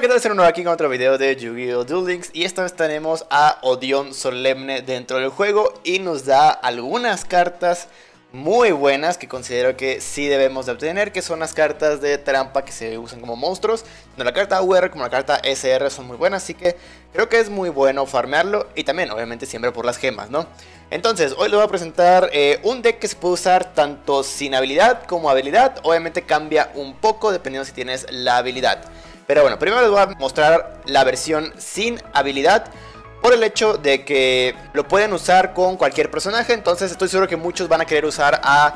¿qué tal? Aquí con otro video de Yu-Gi-Oh! Duel Links y esta vez tenemos a Odion Solemne dentro del juego y nos da algunas cartas muy buenas que considero que sí debemos de obtener, que son las cartas de trampa que se usan como monstruos. Tanto la carta UR como la carta SR son muy buenas, así que creo que es muy bueno farmearlo y también obviamente siempre por las gemas, ¿no? Entonces, hoy les voy a presentar eh, un deck que se puede usar tanto sin habilidad como habilidad, obviamente cambia un poco dependiendo si tienes la habilidad. Pero bueno, primero les voy a mostrar la versión sin habilidad. Por el hecho de que lo pueden usar con cualquier personaje. Entonces estoy seguro que muchos van a querer usar a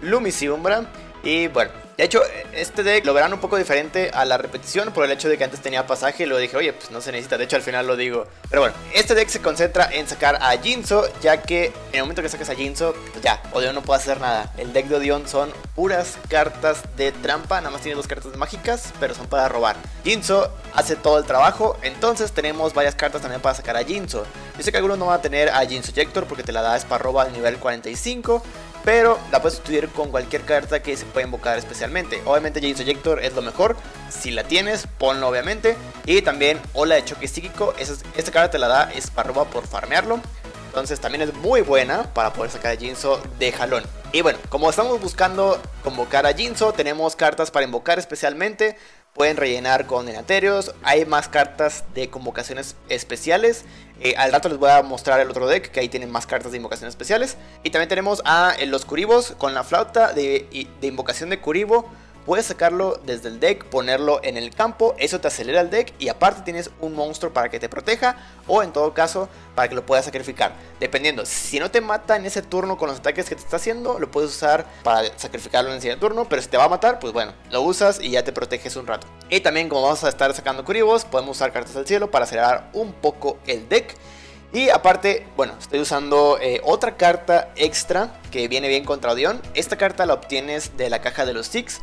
Lumisiumbra. Y bueno, de hecho, este deck lo verán un poco diferente a la repetición por el hecho de que antes tenía pasaje y luego dije, oye, pues no se necesita. De hecho, al final lo digo. Pero bueno, este deck se concentra en sacar a Jinzo, ya que en el momento que saques a Jinzo, pues ya, Odeon no puede hacer nada. El deck de Odeon son puras cartas de trampa, nada más tiene dos cartas mágicas, pero son para robar. Jinzo hace todo el trabajo, entonces tenemos varias cartas también para sacar a Jinzo. Yo sé que algunos no van a tener a Jinzo Ejector porque te la da Sparroba al nivel 45 pero la puedes sustituir con cualquier carta que se pueda invocar especialmente. Obviamente James Ejector es lo mejor, si la tienes, ponlo obviamente. Y también Ola de Choque Psíquico, esta carta te la da Sparroba por farmearlo. Entonces también es muy buena para poder sacar a Jinzo de jalón. Y bueno, como estamos buscando convocar a Jinzo, tenemos cartas para invocar especialmente. Pueden rellenar con enaterios. Hay más cartas de convocaciones especiales. Eh, al rato les voy a mostrar el otro deck, que ahí tienen más cartas de invocaciones especiales. Y también tenemos a los Curibos con la flauta de, de invocación de Curibo Puedes sacarlo desde el deck, ponerlo en el campo, eso te acelera el deck y aparte tienes un monstruo para que te proteja o en todo caso para que lo puedas sacrificar. Dependiendo, si no te mata en ese turno con los ataques que te está haciendo, lo puedes usar para sacrificarlo en el siguiente turno, pero si te va a matar, pues bueno, lo usas y ya te proteges un rato. Y también como vamos a estar sacando curibos, podemos usar cartas del cielo para acelerar un poco el deck. Y aparte, bueno, estoy usando eh, otra carta extra que viene bien contra Odion. Esta carta la obtienes de la caja de los Six.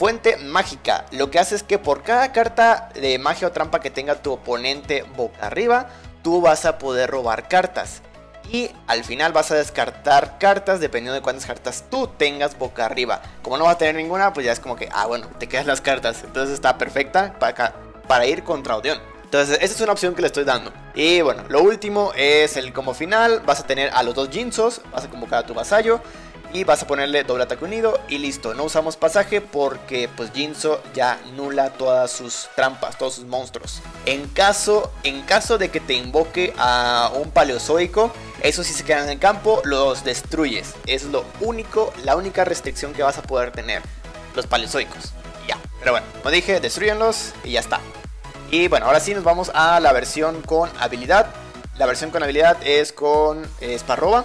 Fuente mágica. Lo que hace es que por cada carta de magia o trampa que tenga tu oponente boca arriba, tú vas a poder robar cartas. Y al final vas a descartar cartas dependiendo de cuántas cartas tú tengas boca arriba. Como no vas a tener ninguna, pues ya es como que, ah, bueno, te quedas las cartas. Entonces está perfecta para, para ir contra Odeon. Entonces, esa es una opción que le estoy dando. Y bueno, lo último es el como final. Vas a tener a los dos Jinzos, vas a convocar a tu vasallo y vas a ponerle doble ataque unido y listo. No usamos pasaje porque pues Jinzo ya nula todas sus trampas, todos sus monstruos. En caso, en caso de que te invoque a un paleozoico, eso si se quedan en el campo, los destruyes. Es lo único, la única restricción que vas a poder tener. Los paleozoicos. Ya. Pero bueno, como dije, destruyenlos y ya está. Y bueno, ahora sí nos vamos a la versión con habilidad. La versión con habilidad es con eh, Sparroba.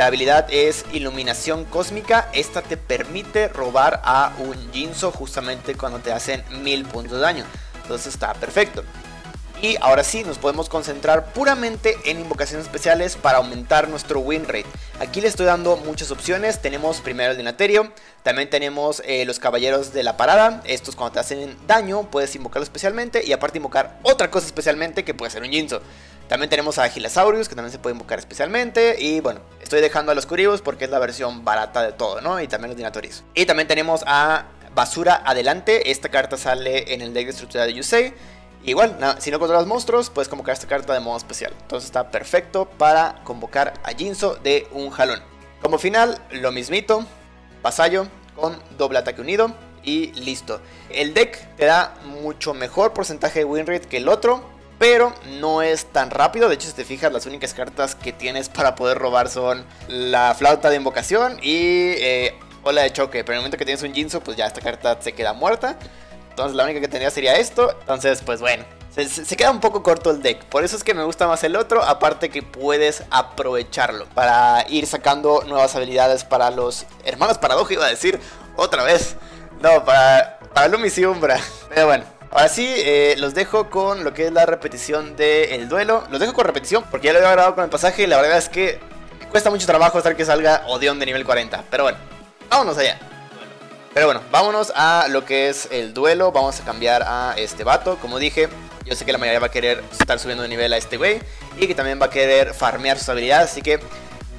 La habilidad es Iluminación Cósmica. Esta te permite robar a un Jinzo justamente cuando te hacen mil puntos de daño. Entonces está perfecto. Y ahora sí, nos podemos concentrar puramente en invocaciones especiales para aumentar nuestro win rate. Aquí le estoy dando muchas opciones. Tenemos primero el Dinaterio, también tenemos eh, los Caballeros de la Parada. Estos cuando te hacen daño puedes invocarlo especialmente y aparte invocar otra cosa especialmente que puede ser un Jinzo. También tenemos a Gilasaurus, que también se puede invocar especialmente. Y bueno, estoy dejando a los Curibus porque es la versión barata de todo, ¿no? Y también los Dinatorios. Y también tenemos a Basura Adelante. Esta carta sale en el deck de estructura de Yusei. Igual, si no controlas monstruos, puedes convocar esta carta de modo especial. Entonces está perfecto para convocar a Jinzo de un jalón. Como final, lo mismito. Vasallo con doble ataque unido y listo. El deck te da mucho mejor porcentaje de win rate que el otro pero no es tan rápido. De hecho, si te fijas, las únicas cartas que tienes para poder robar son la flauta de invocación y eh, ola de choque. Pero en el momento que tienes un Jinzo, pues ya esta carta se queda muerta. Entonces la única que tendría sería esto. Entonces, pues bueno. Se, queda un poco corto el deck, por eso es que me gusta más el otro, aparte que puedes aprovecharlo para ir sacando nuevas habilidades para los hermanos paradoja, iba a decir otra vez. No, para, para Lumis y Umbra. Pero bueno, Ahora sí, eh, los dejo con lo que es la repetición del duelo. Los dejo con repetición porque ya lo había grabado con el pasaje y la verdad es que cuesta mucho trabajo estar que salga Odeon de nivel 40. Pero bueno, vámonos allá. Pero bueno, vámonos a lo que es el duelo. Vamos a cambiar a este vato. Como dije, yo sé que la mayoría va a querer estar subiendo de nivel a este güey. Y que también va a querer farmear sus habilidades. Así que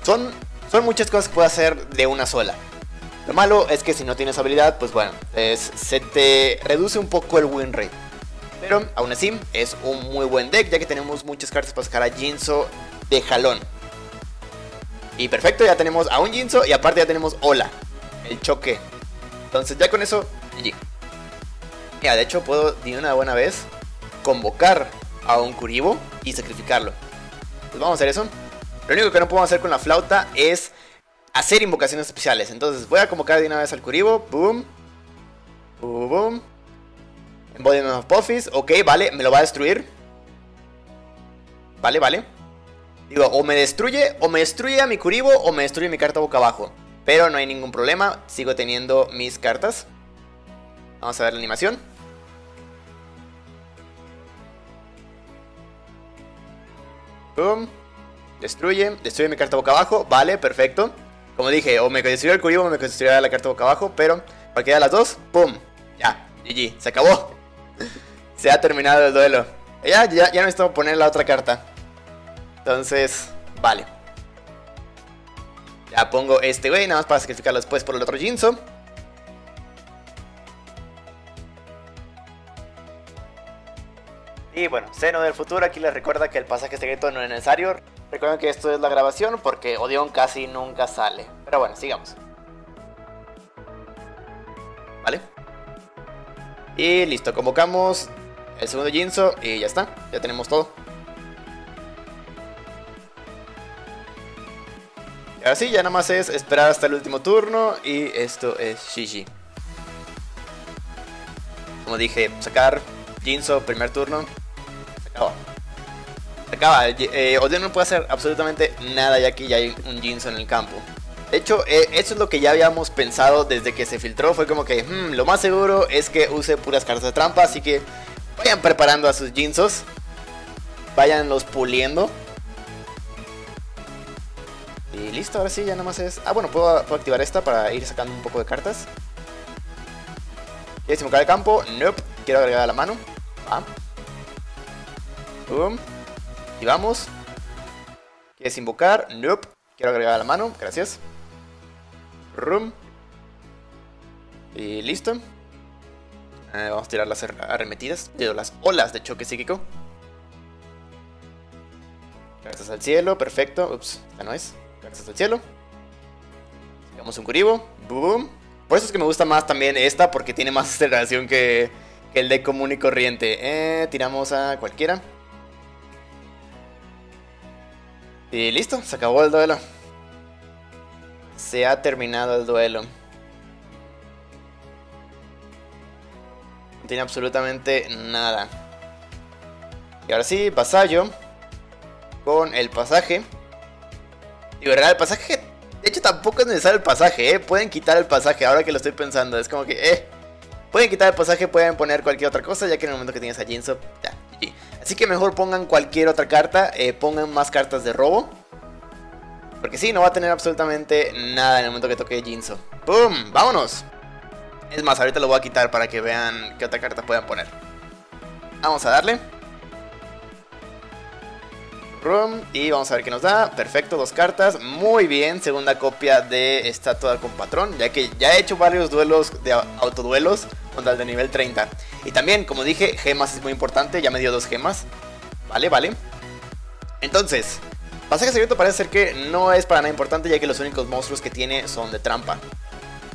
son, son muchas cosas que puede hacer de una sola. Lo malo es que si no tienes habilidad, pues bueno, se te reduce un poco el win rate. Pero aún así es un muy buen deck ya que tenemos muchas cartas para sacar a Jinzo de jalón. Y perfecto, ya tenemos a un Jinzo y aparte ya tenemos Hola, el choque. Entonces ya con eso, GG. Mira, de hecho puedo de una buena vez convocar a un Kuribo y sacrificarlo. Pues vamos a hacer eso. Lo único que no puedo hacer con la flauta es hacer invocaciones especiales. Entonces voy a convocar de una vez al Kuribo. Boom. Boom. boom. Embodiment of Puffis. Ok, vale, me lo va a destruir. Vale, vale. Digo, o me destruye, o me destruye a mi Kuribo, o me destruye mi carta boca abajo. Pero no hay ningún problema, sigo teniendo mis cartas. Vamos a ver la animación. Boom. Destruye, destruye mi carta boca abajo, vale, perfecto. Como dije, o me destruye el Kuribo o me destruye la carta boca abajo, pero cualquiera de las dos, ¡pum! Ya, GG, se acabó. se ha terminado el duelo. Ya, ya, ya necesito poner la otra carta. Entonces, vale. Ya pongo este güey, nada más para sacrificarlo después por el otro Jinzo. Y bueno, Seno del futuro aquí les recuerda que el pasaje secreto no es necesario. Recuerden que esto es la grabación porque Odeon casi nunca sale. Pero bueno, sigamos. Vale. Y listo, convocamos el segundo Jinzo y ya está, ya tenemos todo. Y ahora sí, ya nada más es esperar hasta el último turno y esto es Shishi. Como dije, sacar Jinzo primer turno. Acaba. Eh, Odeon no puede hacer absolutamente nada ya que ya hay un Jinzo en el campo. De hecho, eh, eso es lo que ya habíamos pensado desde que se filtró. Fue como que hmm, lo más seguro es que use puras cartas de trampa. Así que vayan preparando a sus Jinzos. Vayanlos puliendo. Y listo, ahora sí, ya nada más es... Ah, bueno, puedo, activar esta para ir sacando un poco de cartas. ¿Quieres invocar el campo? Nope. Quiero agregar a la mano. Va. Boom. Y vamos. ¿Quieres invocar? Nope. Quiero agregar a la mano. Gracias. Room. Y listo. Eh, vamos a tirar las arremetidas. las olas de choque psíquico. Cartas al cielo, perfecto. Ups, ya no es. Cartas al cielo. Sacamos un Kuribo. Boom. Por eso es que me gusta más también esta, porque tiene más aceleración que, que el de común y corriente. Eh, tiramos a cualquiera. Y listo, se acabó el duelo. Se ha terminado el duelo. No tiene absolutamente nada. Y ahora sí, pasallo. Con el pasaje. Y verdad, el pasaje. De hecho, tampoco es necesario el pasaje, ¿eh? Pueden quitar el pasaje, ahora que lo estoy pensando. Es como que, eh. Pueden quitar el pasaje, pueden poner cualquier otra cosa, ya que en el momento que tienes a Jinso, Así que mejor pongan cualquier otra carta, eh, pongan más cartas de robo. Porque sí, no va a tener absolutamente nada en el momento que toque Jinzo. ¡Pum! ¡Vámonos! Es más, ahorita lo voy a quitar para que vean qué otra carta puedan poner. Vamos a darle. Y vamos a ver qué nos da. Perfecto, dos cartas. Muy bien, segunda copia de estatua con patrón. Ya que ya he hecho varios duelos de autoduelos contra el de nivel 30. Y también, como dije, gemas es muy importante. Ya me dio dos gemas. Vale, vale. Entonces, Pasaje secreto parece ser que no es para nada importante ya que los únicos monstruos que tiene son de trampa.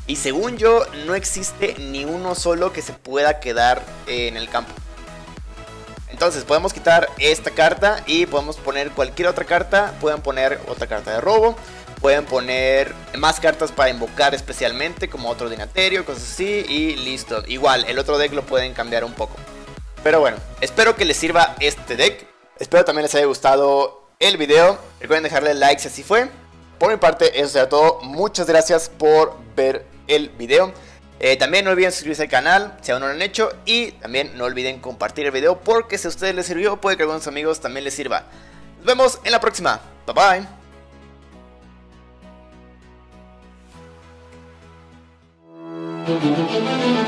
Y según yo, no existe ni uno solo que se pueda quedar en el campo. Entonces podemos quitar esta carta y podemos poner cualquier otra carta. Pueden poner otra carta de robo. Pueden poner más cartas para invocar especialmente, como otro dinaterio, cosas así. Y listo. Igual, el otro deck lo pueden cambiar un poco. Pero bueno, espero que les sirva este deck. Espero también les haya gustado el video. Recuerden dejarle like si así fue. Por mi parte, eso será todo. Muchas gracias por ver el video. Eh, también no olviden suscribirse al canal si aún no lo han hecho. Y también no olviden compartir el video porque si a ustedes les sirvió, puede que a algunos amigos también les sirva. Nos vemos en la próxima. Bye bye. Música